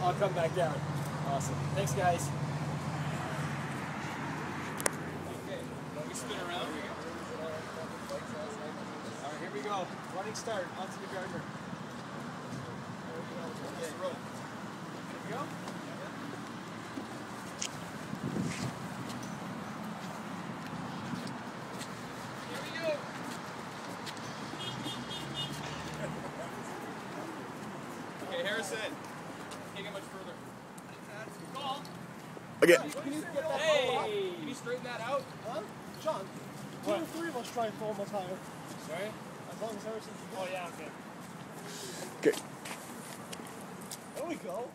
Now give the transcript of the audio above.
I'll, come back down. Awesome. Thanks, guys. Okay, let me spin around. All right, here we go. Running start. Onto the Gardner. Okay. Here we go. Here we go. Okay, Harrison. Can't get much further. Call. Okay. Can you get that Hey! ball up? Can you straighten that out? Huh? John, two or three of us try and throw them as higher. Sorry? As long as Harrison can Oh, yeah, okay. Okay. There we go.